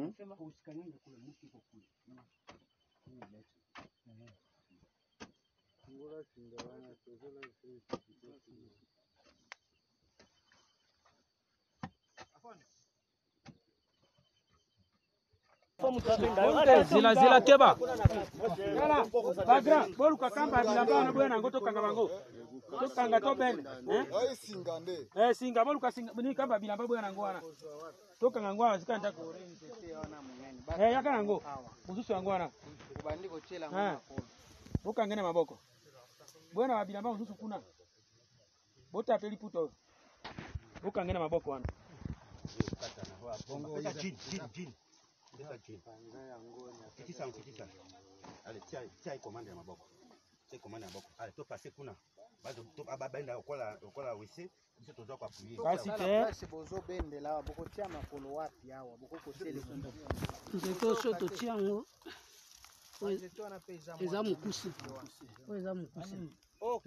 Hmm? usikanyange kule mti uko kule. zila zila keba bagra bolu kakamba bilamba na bwana na ngoto kanga bango tosanga tobene singa eh? nde eh, singa boluka kamba bilamba bwana yango wana tokanga yango awa zika ndako eh, yaka yango mosusu yango wana bokange na maboko bwena babilamba mosusu kuna botape liputa oyo bokange na maboko wana tikisa tikisa ale tia ekomande ya maboko tia ekomande ya maboko ale topase kuna baenda lokola wese biso toza koapuyekasi te bozobendela awa bokotia makolo wapi awa bokokosenzeto so totia yango eza mokuse oyo eza mokuse oh,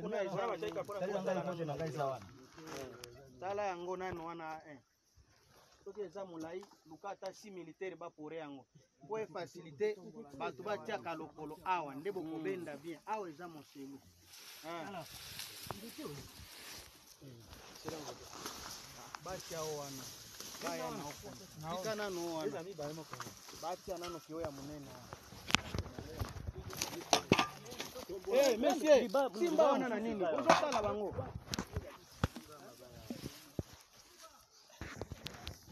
tala yango nano wana eh? soki eza molai luka ata si militaire bapore yango po efasilite bato batiaka lokolo awa nde bokobenda hmm. bien awa eza moselu batia wana baya naoika nano wana batia nano kio ya monene wana eh, messieur simba wana na nini ozotala bango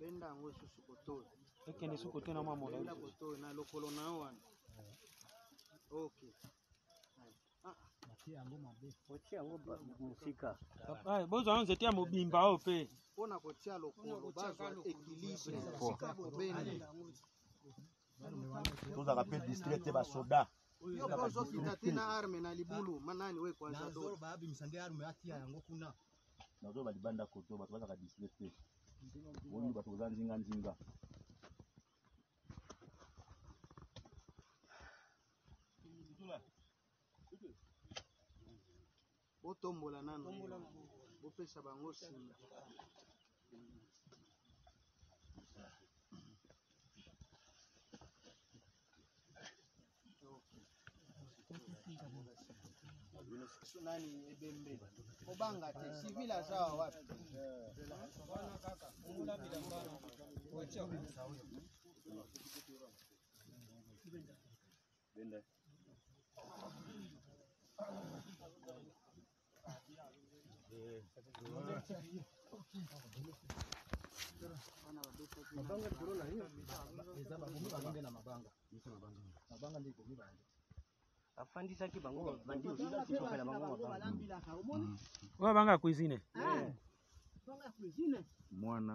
benda yango esusu kotoyo ekende su kotoyo na mwa molenda kotoyo na lokolo na yo wana ok eh, bozwa yo nzete ya mobimba oyo mpe mpona kotia lokolo bazwa ekilibre esika bobendi tozalaka mpe distrait te basoda yo mpo ozokita te na arme na libulu manani oyekoazadobabimisanga arme atia yango kuna nazoba libanda koto bato bazalaka distrait te woni bato oza nzinganzinga botombola nano bopesa bango nsima nani ebembe obanga te civil azawa wapi wana kaka ungula bilambana wacha Benda. mabanga korona hiyo mabanga ndio mabanga mabanga ndio mabanga afandisaki bango babandi osopela bango mm. oyo ah, eh. banga cuisine mwana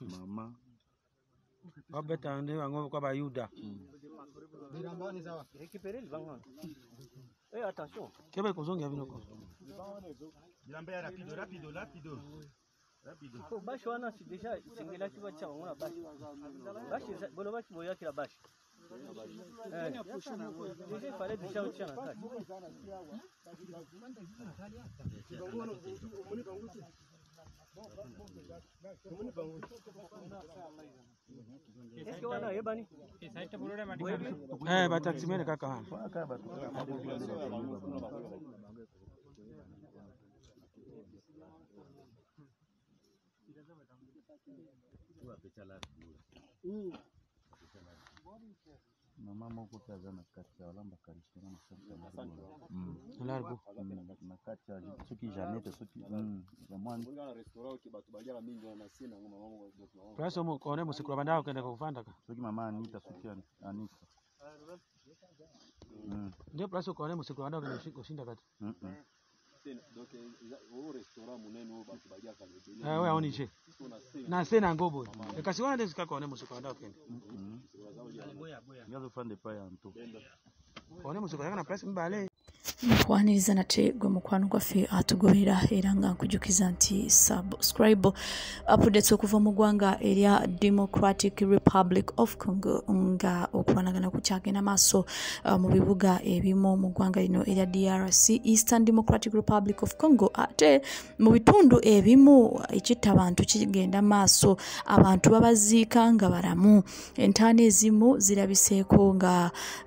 mama babeta nde bango kwa bayuda mm. eh, kebe kozongia binoko bashe wana deja esengelaki batia bango na bashe bashe bolobaki boyakela bashe Eh, batakisimene kaka hapa mama oko pe aza na kati ya olamba kalistona na kati ya soki janete soki place one mosikulu mingi na kuvandaka soki mama anita suki anita mm. ndio place ukaone mosikulu abandaka okenda kushinda kati oyo ya onige na se nango boye kasi wana nde kaka one mosuku anda okende one mosuku azaka na place mibale nkwaniriza nate gwe mukwano gwaffe atugoberera era nga nkujukiza nti subscribe updates okuva mu ggwanga erya democratic republic of congo nga okulwanagana kukyagenda maaso uh, mu bibuga ebimu mu ggwanga lino erya drc eastern democratic republic of congo ate mu bitundu ebimu ekitta abantu kigenda maaso abantu babaziika nga balamu entaana ezimu zirabiseeko nga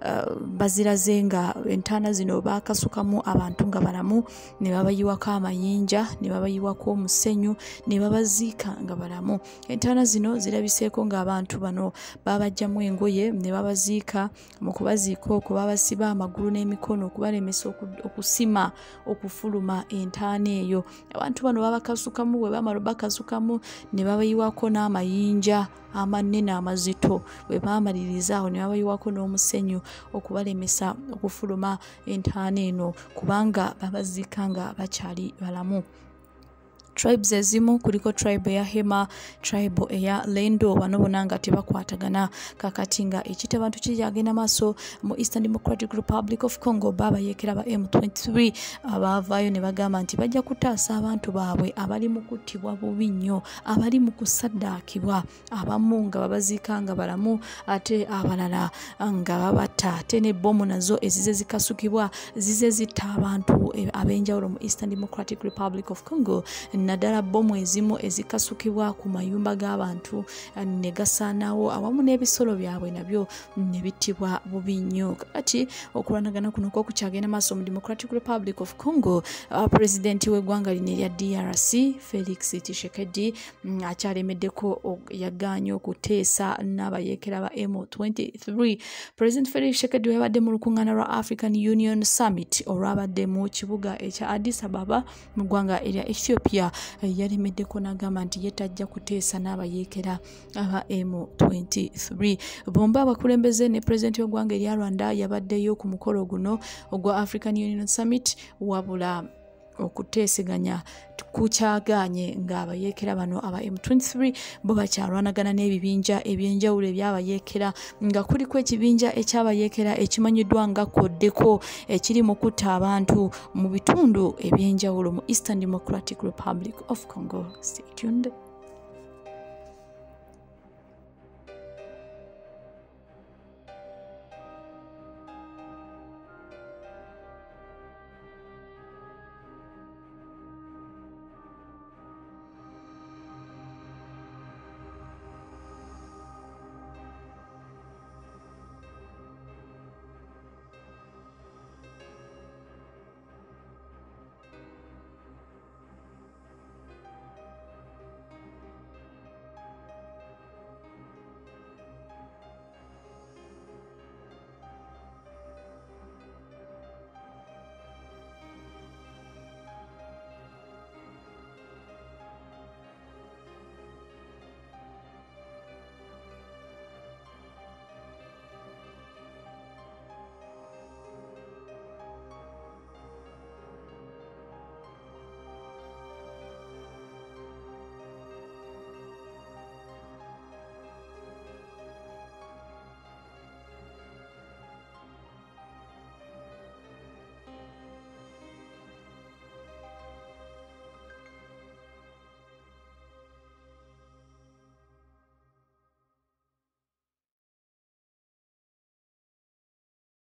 uh, baziraze nga entaana zino bakas basukamu abantu nga balamu ne babayiwako amayinja ne babayiwako omusenyu ne babaziika nga balamu entaana zino zirabiseeko ngaabantu bano babajjamu engoye ne babaziika mu kubaziika okwo babasiba amagulu n'emikono okubalemesa okusima okufuluma entaana eyo abantu bano babakasukamu bwe bamalo bakasukamu ne babayiwako n'amayinja amanene amazito bwe bamalirizaawo ne babayiwako n'omusenyu okubalemesa okufuluma entaana eno kubanga babazika nga bakyali balamu tribes ezimu kuliko tribe eya hema tribe eya lendo banobona nga tebakwatagana kakati nga ekita bantu kiyagenda maaso mu eastern democratic republic of congo babayekera ba m23 abavaayo ne bagamba nti bajja kutaasa abantu baabwe abali mu kuttibwa bubi nnyo abali mu kusaddaakibwa abamu nga babaziika nga balamu ate abalala nga babatta ate nebomu nazo ezize zikasukibwa zize zitta abantu e, abenjawulo mu eastern democratic republic of congo naddala bomu ezimu ezikasukibwa ku mayumba g'abantu eh, ne gasaanawo awamu n'ebisolo byabwe nabyo ne bittibwa bubi nnyo kakati okulwanagana kuno kwokukyagenda maaso mu democratic republic of congo eh, pulezidenti w'eggwanga lino erya drc felix tishekedi mm, akyalemeddeko yagaanye okuteesa n'abayeekera ba m23 president felix shekedi webadde mu lukuŋŋaana lwa african union summit olwabadde mu kibuga ekya addis ababa mu ggwanga erya ethiopia yalemeddeko nagamba nti ye tajja kuteesa n'abayeekera aba m23 bomba abakulembeze ne pulezidenti w'eggwanga erya rwanda yabaddeyo ku mukolo guno ogwa african union summit wabula okuteeseganya kukyagaanye ng'abayeekera bano aba m23 bo bakyalwanagana n'ebibinja ebyenjawulo ebyabayeekera nga kuliko ekibinja ekyabayeekera ekimanyiddwa nga koddeko ekiri mu kutta abantu mu bitundu ebyenjawulo mu eastern democratic republic of congo stay tuned